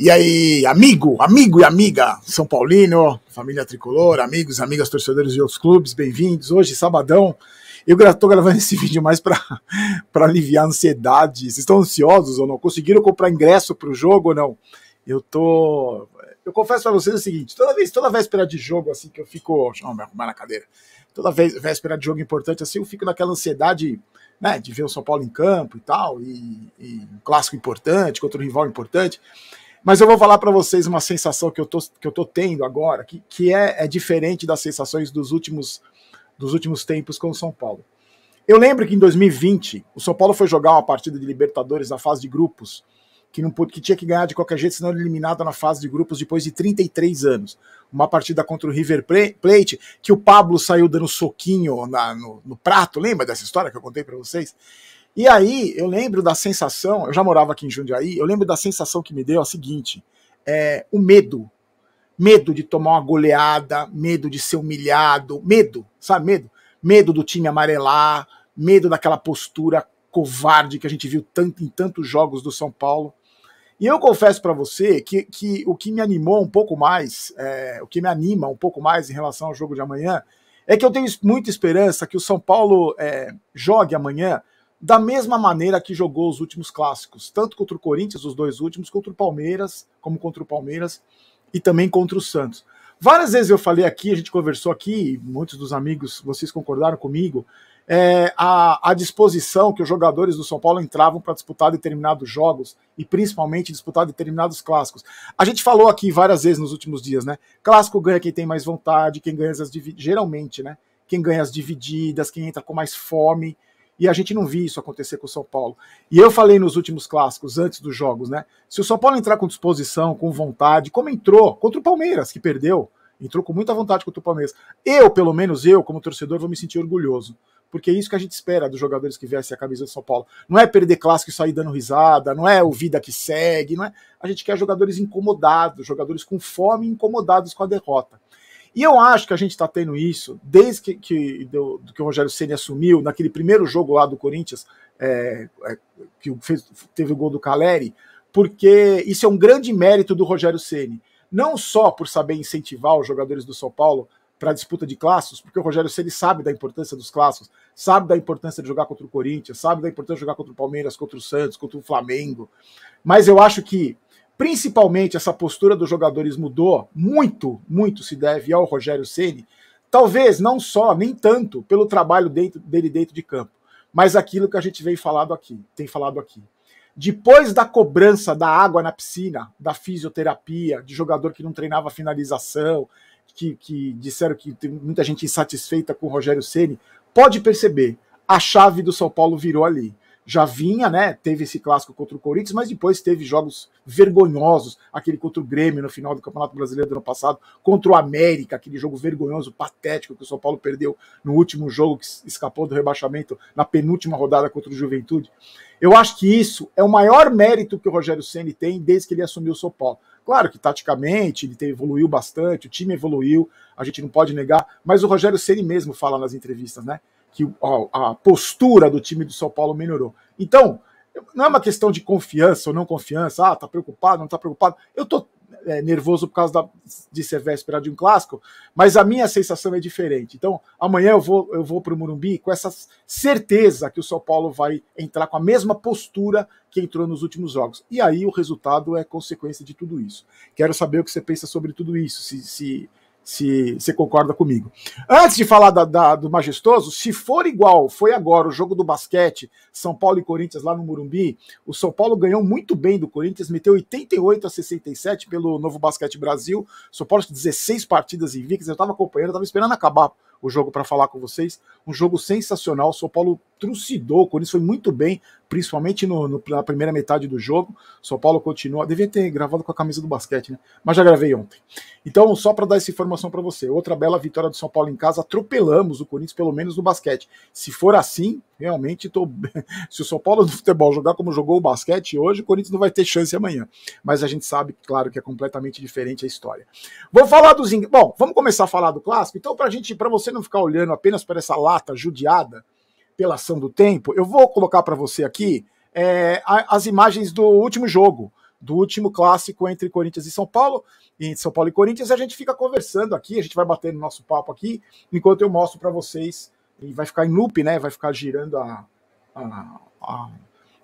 E aí, amigo, amigo e amiga São Paulino, família tricolor, amigos, amigas, torcedores de outros clubes, bem-vindos. Hoje, sabadão, eu estou gravando esse vídeo mais para aliviar a ansiedade. Vocês estão ansiosos ou não? Conseguiram comprar ingresso para o jogo ou não? Eu tô. Eu confesso para vocês o seguinte: toda vez, toda véspera de jogo, assim, que eu fico. Deixa eu me arrumar na cadeira. Toda vez, véspera de jogo importante, assim, eu fico naquela ansiedade né, de ver o São Paulo em campo e tal, e, e um clássico importante contra um rival importante. Mas eu vou falar para vocês uma sensação que eu tô, que eu tô tendo agora, que, que é, é diferente das sensações dos últimos, dos últimos tempos com o São Paulo. Eu lembro que em 2020 o São Paulo foi jogar uma partida de Libertadores na fase de grupos, que, não, que tinha que ganhar de qualquer jeito, senão eliminado na fase de grupos depois de 33 anos. Uma partida contra o River Plate, que o Pablo saiu dando soquinho na, no, no prato, lembra dessa história que eu contei para vocês? E aí eu lembro da sensação, eu já morava aqui em Jundiaí, eu lembro da sensação que me deu a seguinte: é, o medo. Medo de tomar uma goleada, medo de ser humilhado, medo, sabe? Medo. Medo do time amarelar, medo daquela postura covarde que a gente viu tanto em tantos jogos do São Paulo. E eu confesso para você que, que o que me animou um pouco mais, é, o que me anima um pouco mais em relação ao jogo de amanhã, é que eu tenho muita esperança que o São Paulo é, jogue amanhã da mesma maneira que jogou os últimos clássicos, tanto contra o Corinthians, os dois últimos, contra o Palmeiras, como contra o Palmeiras e também contra o Santos. Várias vezes eu falei aqui, a gente conversou aqui, muitos dos amigos, vocês concordaram comigo, é, a, a disposição que os jogadores do São Paulo entravam para disputar determinados jogos e principalmente disputar determinados clássicos. A gente falou aqui várias vezes nos últimos dias, né? Clássico ganha quem tem mais vontade, quem ganha as geralmente, né? Quem ganha as divididas, quem entra com mais fome e a gente não viu isso acontecer com o São Paulo. E eu falei nos últimos clássicos, antes dos jogos, né? Se o São Paulo entrar com disposição, com vontade, como entrou contra o Palmeiras, que perdeu, entrou com muita vontade contra o Palmeiras. Eu, pelo menos eu, como torcedor, vou me sentir orgulhoso. Porque é isso que a gente espera dos jogadores que vestem a camisa do São Paulo. Não é perder clássico e sair dando risada, não é o vida que segue, não é. A gente quer jogadores incomodados, jogadores com fome incomodados com a derrota. E eu acho que a gente está tendo isso desde que, que, do, que o Rogério Ceni assumiu, naquele primeiro jogo lá do Corinthians, é, é, que fez, teve o gol do Caleri, porque isso é um grande mérito do Rogério Ceni. Não só por saber incentivar os jogadores do São Paulo para a disputa de clássicos, porque o Rogério Ceni sabe da importância dos clássicos, sabe da importância de jogar contra o Corinthians, sabe da importância de jogar contra o Palmeiras, contra o Santos, contra o Flamengo. Mas eu acho que principalmente essa postura dos jogadores mudou muito, muito se deve ao Rogério Ceni. Talvez não só, nem tanto, pelo trabalho dentro, dele dentro de campo, mas aquilo que a gente vem falado aqui, tem falado aqui. Depois da cobrança da água na piscina, da fisioterapia, de jogador que não treinava finalização, que, que disseram que tem muita gente insatisfeita com o Rogério Ceni, pode perceber, a chave do São Paulo virou ali já vinha, né? Teve esse clássico contra o Corinthians, mas depois teve jogos vergonhosos, aquele contra o Grêmio no final do Campeonato Brasileiro do ano passado, contra o América, aquele jogo vergonhoso, patético que o São Paulo perdeu no último jogo que escapou do rebaixamento na penúltima rodada contra o Juventude. Eu acho que isso é o maior mérito que o Rogério Ceni tem desde que ele assumiu o São Paulo. Claro que taticamente ele evoluiu bastante, o time evoluiu, a gente não pode negar, mas o Rogério Ceni mesmo fala nas entrevistas, né? Que a, a postura do time do São Paulo melhorou. Então, não é uma questão de confiança ou não confiança, ah, tá preocupado, não tá preocupado. Eu tô é, nervoso por causa da, de ser véspera de um clássico, mas a minha sensação é diferente. Então, amanhã eu vou, eu vou para o Morumbi com essa certeza que o São Paulo vai entrar com a mesma postura que entrou nos últimos jogos. E aí o resultado é consequência de tudo isso. Quero saber o que você pensa sobre tudo isso, se, se se você concorda comigo. Antes de falar da, da, do majestoso, se for igual, foi agora o jogo do basquete, São Paulo e Corinthians lá no Morumbi, o São Paulo ganhou muito bem do Corinthians, meteu 88 a 67 pelo Novo Basquete Brasil. São Paulo 16 partidas invictas, eu estava acompanhando, estava esperando acabar o jogo para falar com vocês. Um jogo sensacional. O São Paulo trucidou, o Corinthians foi muito bem, principalmente no, no, na primeira metade do jogo. O São Paulo continua. Devia ter gravado com a camisa do basquete, né? Mas já gravei ontem. Então, só para dar essa informação para você, outra bela vitória do São Paulo em casa. Atropelamos o Corinthians, pelo menos no basquete. Se for assim, realmente tô. Se o São Paulo no futebol jogar como jogou o basquete hoje, o Corinthians não vai ter chance amanhã. Mas a gente sabe, claro, que é completamente diferente a história. Vou falar dos. Bom, vamos começar a falar do clássico. Então, para gente, para você você não ficar olhando apenas para essa lata judiada pela ação do tempo, eu vou colocar para você aqui é, as imagens do último jogo, do último clássico entre Corinthians e São Paulo, entre São Paulo e Corinthians, a gente fica conversando aqui, a gente vai bater no nosso papo aqui, enquanto eu mostro para vocês, e vai ficar em loop, né? Vai ficar girando a, a, a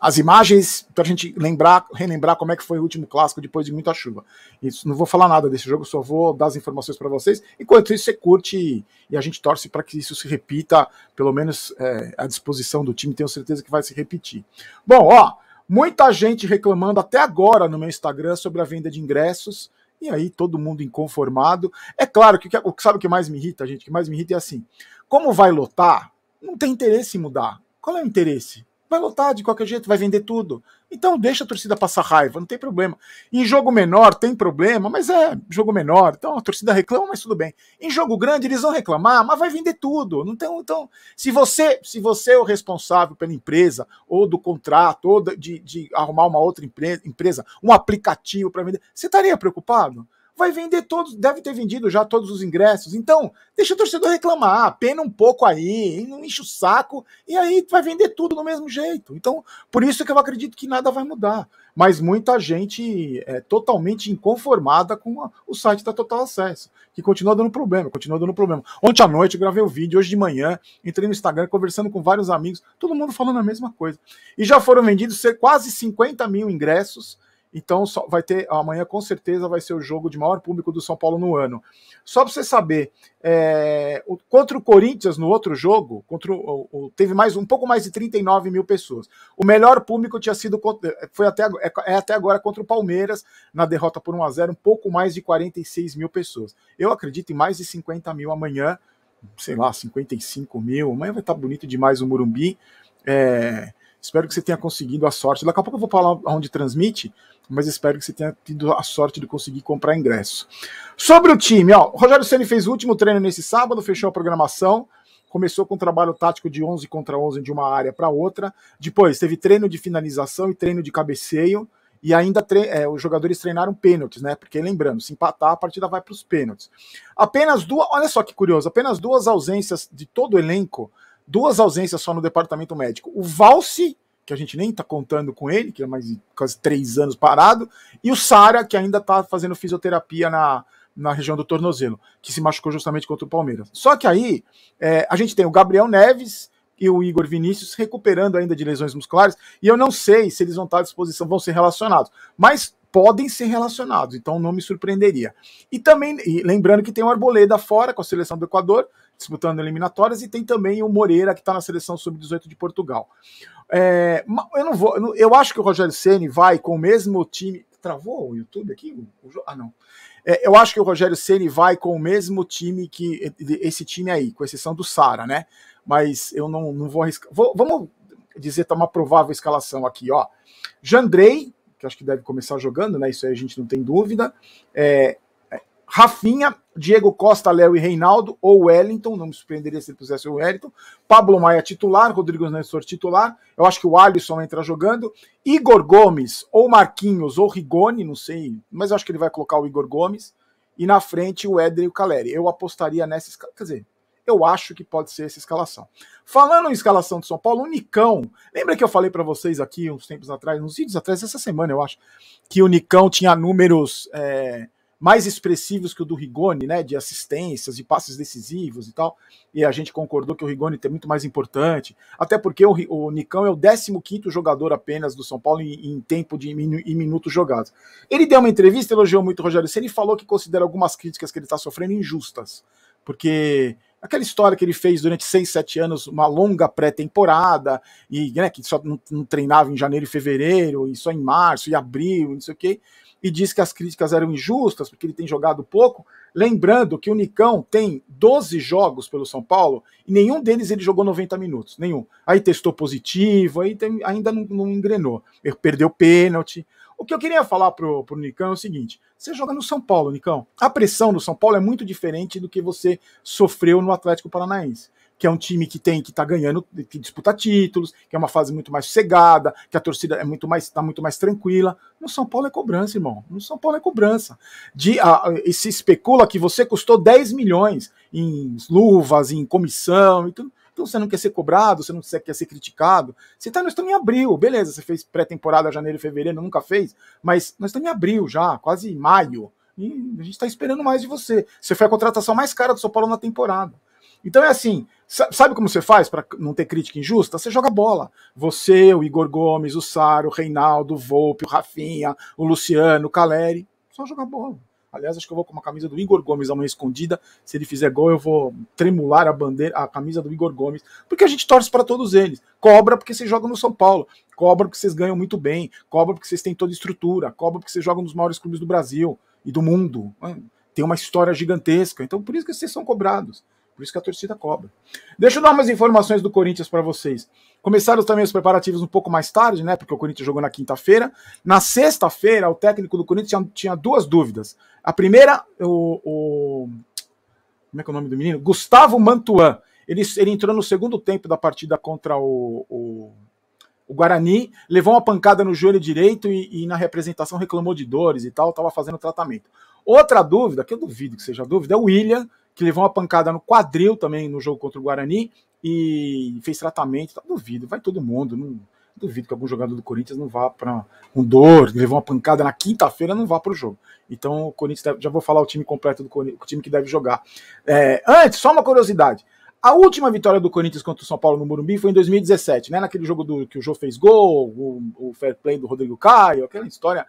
as imagens para a gente lembrar, relembrar como é que foi o último clássico depois de muita chuva. Isso, não vou falar nada desse jogo, só vou dar as informações para vocês. Enquanto isso, você curte e, a gente torce para que isso se repita, pelo menos é, à disposição do time, tenho certeza que vai se repetir. Bom, ó, muita gente reclamando até agora no meu Instagram sobre a venda de ingressos. E aí, todo mundo inconformado. É claro que sabe o que mais me irrita, gente? O que mais me irrita é assim: como vai lotar, não tem interesse em mudar. Qual é o interesse? Vai lotar de qualquer jeito, vai vender tudo. Então deixa a torcida passar raiva, não tem problema. Em jogo menor tem problema, mas é jogo menor. Então a torcida reclama, mas tudo bem. Em jogo grande eles vão reclamar, mas vai vender tudo. Não tem, então, se você, se você é o responsável pela empresa ou do contrato ou de, de arrumar uma outra empresa, um aplicativo para vender, você estaria preocupado? Vai vender todos, deve ter vendido já todos os ingressos. Então, deixa o torcedor reclamar, pena um pouco aí, não enche o saco, e aí vai vender tudo do mesmo jeito. Então, por isso que eu acredito que nada vai mudar. Mas muita gente é totalmente inconformada com a, o site da Total Acesso, que continua dando problema, continua dando problema. Ontem à noite eu gravei o um vídeo, hoje de manhã, entrei no Instagram conversando com vários amigos, todo mundo falando a mesma coisa. E já foram vendidos quase 50 mil ingressos então vai ter amanhã com certeza vai ser o jogo de maior público do São Paulo no ano. Só para você saber, é, contra o Corinthians no outro jogo, contra o, o, teve mais um pouco mais de 39 mil pessoas. O melhor público tinha sido foi até é, é até agora contra o Palmeiras na derrota por 1 a 0, um pouco mais de 46 mil pessoas. Eu acredito em mais de 50 mil amanhã, sei lá, 55 mil. Amanhã vai estar bonito demais o Murumbi. É, espero que você tenha conseguido a sorte. Daqui a pouco eu vou falar onde transmite mas espero que você tenha tido a sorte de conseguir comprar ingresso. Sobre o time, ó, o Rogério Ceni fez o último treino nesse sábado, fechou a programação, começou com um trabalho tático de 11 contra 11 de uma área para outra, depois teve treino de finalização e treino de cabeceio, e ainda é, os jogadores treinaram pênaltis, né? Porque lembrando, se empatar, a partida vai para os pênaltis. Apenas duas, olha só que curioso, apenas duas ausências de todo o elenco, duas ausências só no departamento médico. O Valse que a gente nem está contando com ele, que é mais de quase três anos parado, e o Sara, que ainda está fazendo fisioterapia na, na região do tornozelo, que se machucou justamente contra o Palmeiras. Só que aí é, a gente tem o Gabriel Neves e o Igor Vinícius recuperando ainda de lesões musculares, e eu não sei se eles vão estar à disposição, vão ser relacionados, mas podem ser relacionados, então não me surpreenderia. E também, e lembrando que tem o Arboleda fora com a seleção do Equador, disputando eliminatórias, e tem também o Moreira, que está na seleção sub-18 de Portugal. É, eu não vou. Eu acho que o Rogério Ceni vai com o mesmo time. Travou o YouTube aqui? Ah, não. É, eu acho que o Rogério Ceni vai com o mesmo time que esse time aí, com exceção do Sara, né? Mas eu não, não vou arriscar. Vou, vamos dizer, tá uma provável escalação aqui, ó. Jandrei, que acho que deve começar jogando, né? Isso aí a gente não tem dúvida. É, Rafinha, Diego Costa, Léo e Reinaldo, ou Wellington, não me surpreenderia se ele pusesse o Wellington. Pablo Maia titular, Rodrigo Nestor titular. Eu acho que o Alisson entra jogando. Igor Gomes, ou Marquinhos, ou Rigoni, não sei, mas eu acho que ele vai colocar o Igor Gomes. E na frente o Éder e o Caleri. Eu apostaria nessa escalação. Quer dizer, eu acho que pode ser essa escalação. Falando em escalação de São Paulo, o Nicão. Lembra que eu falei para vocês aqui uns tempos atrás, uns vídeos atrás, essa semana eu acho, que o Nicão tinha números. É, mais expressivos que o do Rigoni, né, de assistências, de passes decisivos e tal, e a gente concordou que o Rigoni é muito mais importante, até porque o, o Nicão é o 15º jogador apenas do São Paulo em, em tempo de em minutos jogados. Ele deu uma entrevista, elogiou muito o Rogério Ceni e falou que considera algumas críticas que ele está sofrendo injustas, porque aquela história que ele fez durante 6, 7 anos, uma longa pré-temporada, e né, que só não, não, treinava em janeiro e fevereiro, e só em março e abril, não sei o quê, e diz que as críticas eram injustas, porque ele tem jogado pouco. Lembrando que o Nicão tem 12 jogos pelo São Paulo e nenhum deles ele jogou 90 minutos. Nenhum. Aí testou positivo, aí tem, ainda não, não engrenou. Perdeu pênalti. O que eu queria falar pro, pro Nicão é o seguinte: você joga no São Paulo, Nicão. A pressão do São Paulo é muito diferente do que você sofreu no Atlético Paranaense que é um time que tem que tá ganhando, que disputa títulos, que é uma fase muito mais sossegada, que a torcida é muito mais está muito mais tranquila. No São Paulo é cobrança, irmão. No São Paulo é cobrança. De, a, e se especula que você custou 10 milhões em luvas, em comissão e tudo. Então você não quer ser cobrado, você não quer ser criticado. Você tá, nós estamos em abril, beleza, você fez pré-temporada janeiro e fevereiro, nunca fez, mas nós estamos em abril já, quase maio. E a gente está esperando mais de você. Você foi a contratação mais cara do São Paulo na temporada. Então é assim, sabe como você faz para não ter crítica injusta? Você joga bola. Você, o Igor Gomes, o Saro, o Reinaldo, o Volpe, o Rafinha, o Luciano, o Caleri, só jogar bola. Aliás, acho que eu vou com uma camisa do Igor Gomes amanhã escondida. Se ele fizer gol, eu vou tremular a bandeira, a camisa do Igor Gomes, porque a gente torce para todos eles. Cobra porque vocês jogam no São Paulo, cobra porque vocês ganham muito bem, cobra porque vocês têm toda a estrutura, cobra porque vocês jogam nos maiores clubes do Brasil e do mundo. Tem uma história gigantesca, então por isso que vocês são cobrados. Por isso que a torcida cobra. Deixa eu dar umas informações do Corinthians para vocês. Começaram também os preparativos um pouco mais tarde, né? Porque o Corinthians jogou na quinta-feira. Na sexta-feira, o técnico do Corinthians tinha, tinha, duas dúvidas. A primeira, o, o, Como é que é o nome do menino? Gustavo Mantuan. Ele, ele entrou no segundo tempo da partida contra o, o, o Guarani, levou uma pancada no joelho direito e, e na representação reclamou de dores e tal, estava fazendo tratamento. Outra dúvida, que eu duvido que seja dúvida, é o William, que levou uma pancada no quadril também no jogo contra o Guarani e fez tratamento. Tá, duvido, vai todo mundo. Não, duvido que algum jogador do Corinthians não vá para um dor, levou uma pancada na quinta-feira, não vá para o jogo. Então o Corinthians deve, já vou falar o time completo do Corinthians, o time que deve jogar. É, antes, só uma curiosidade. A última vitória do Corinthians contra o São Paulo no Morumbi foi em 2017, né? Naquele jogo do, que o Jô fez gol, o, o fair play do Rodrigo Caio, aquela história.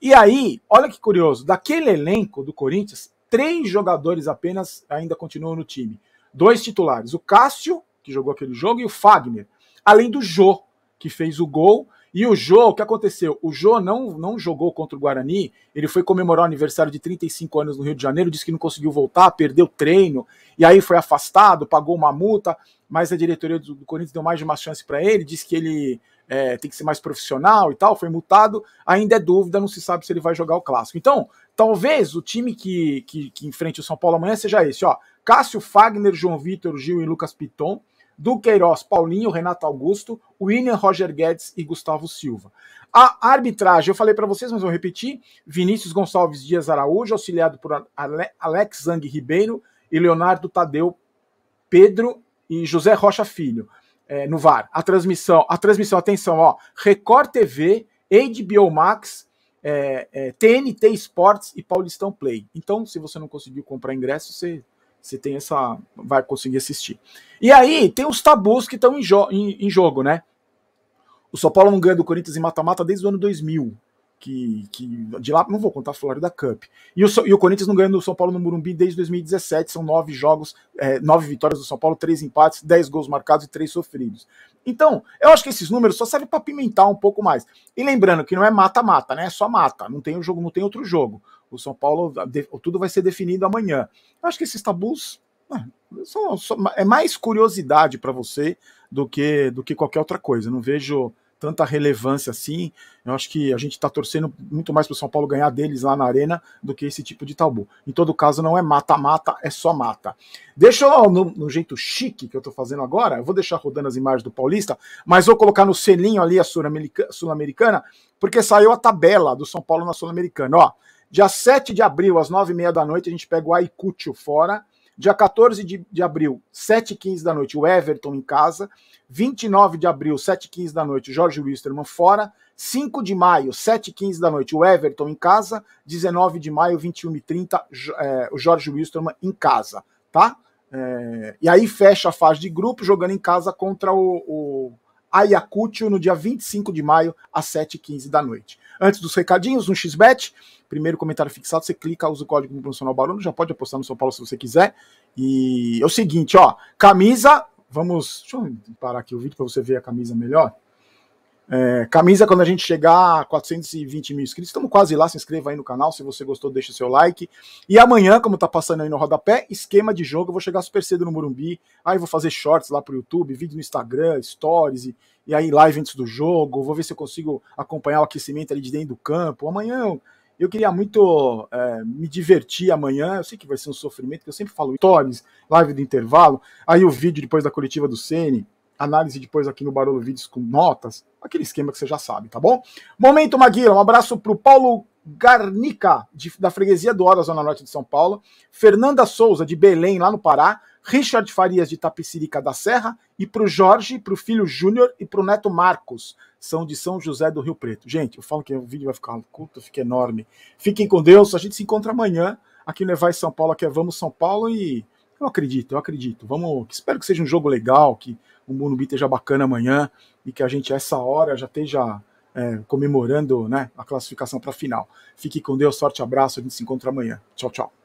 E aí, olha que curioso, daquele elenco do Corinthians, três jogadores apenas ainda continuam no time. Dois titulares, o Cássio, que jogou aquele jogo, e o Fagner. Além do Jô, que fez o gol. E o Jô, o que aconteceu? O Jô não, não jogou contra o Guarani, ele foi comemorar o aniversário de 35 anos no Rio de Janeiro, disse que não conseguiu voltar, perdeu treino, e aí foi afastado, pagou uma multa, mas a diretoria do, Corinthians deu mais de uma chance para ele, disse que ele é, tem que ser mais profissional e tal, foi multado, ainda é dúvida, não se sabe se ele vai jogar o clássico. Então, Talvez o time que, que, que enfrente o São Paulo amanhã seja esse, ó. Cássio, Fagner, João Vitor, Gil e Lucas Piton. Duqueiroz, Paulinho, Renato Augusto, William, Roger Guedes e Gustavo Silva. A arbitragem, eu falei para vocês, mas vou repetir: Vinícius Gonçalves Dias Araújo, auxiliado por Alex Zang Ribeiro e Leonardo Tadeu Pedro e José Rocha Filho. É, no VAR. A transmissão, a transmissão, atenção, ó, Record TV, HBO Max, é, é, TNT Sports e Paulistão Play. Então, se você não conseguiu comprar ingresso, você, você tem essa. vai conseguir assistir. E aí, tem os tabus que estão em, jo em, em, jogo, né? O São Paulo não ganha do Corinthians em mata-mata desde o ano 2000 que, que de lá não vou contar a Florida Cup. E o, e o Corinthians não ganha do São Paulo no Murumbi desde 2017, são nove jogos, é, nove vitórias do São Paulo, três empates, dez gols marcados e três sofridos. Então, eu acho que esses números só servem para pimentar um pouco mais. E lembrando que não é mata-mata, né? É só mata, não tem o jogo, não tem outro jogo. O São Paulo, tudo vai ser definido amanhã. Eu acho que esses tabus é, são, são, é mais curiosidade para você do que do que qualquer outra coisa. Eu não vejo tanta relevância assim. Eu acho que a gente está torcendo muito mais para o São Paulo ganhar deles lá na arena do que esse tipo de tabu. Em todo caso, não é mata-mata, é só mata. Deixa eu, no, no jeito chique que eu estou fazendo agora, eu vou deixar rodando as imagens do Paulista, mas vou colocar no selinho ali a Sul-Americana, porque saiu a tabela do São Paulo na Sul-Americana. Ó, dia 7 de abril, às 9h30 da noite, a gente pega o Ayacucho fora. Dia 14 de, de abril, 7h15 da noite, o Everton em casa. 29 de abril, 7h15 da noite, Jorge Wisterman fora. 5 de maio, 7h15 da noite, o Everton em casa. 19 de maio, 21h30, é, o Jorge Wisterman em casa, tá? É, e aí fecha a fase de grupo jogando em casa contra o, o Ayacucho no dia 25 de maio, às 7h15 da noite. Antes dos recadinhos, no XBET, primeiro comentário fixado, você clica, usa o código promocional Barulho, já pode apostar no São Paulo se você quiser. E é o seguinte, ó, camisa Vamos. Deixa eu parar aqui o vídeo para você ver a camisa melhor. É, camisa, quando a gente chegar a 420 mil inscritos, estamos quase lá. Se inscreva aí no canal. Se você gostou, deixa o seu like. E amanhã, como tá passando aí no rodapé, esquema de jogo. Eu vou chegar super cedo no Morumbi. Aí vou fazer shorts lá pro YouTube, vídeo no Instagram, stories e, e aí live antes do jogo. Vou ver se eu consigo acompanhar o aquecimento ali de dentro do campo. Amanhã eu queria muito é, me divertir amanhã. Eu sei que vai ser um sofrimento, que eu sempre falo stories, live do intervalo, aí o vídeo depois da coletiva do Ceni, análise depois aqui no Barolo Vídeos com notas, aquele esquema que você já sabe, tá bom? Momento Maguila, um abraço pro Paulo Garnica, de, da freguesia do Hora, Zona Norte de São Paulo, Fernanda Souza, de Belém, lá no Pará, Richard Farias de Tapicirica da Serra e para o Jorge, para o filho Júnior e para o neto Marcos, são de São José do Rio Preto. Gente, eu falo que o vídeo vai ficar curto, fica enorme. Fiquem com Deus, a gente se encontra amanhã aqui no Levai São Paulo, aqui é Vamos São Paulo e eu acredito, eu acredito. Vamos, espero que seja um jogo legal, que o Morumbi esteja bacana amanhã e que a gente, essa hora, já esteja é, comemorando né, a classificação para a final. Fique com Deus, forte abraço, a gente se encontra amanhã. Tchau, tchau.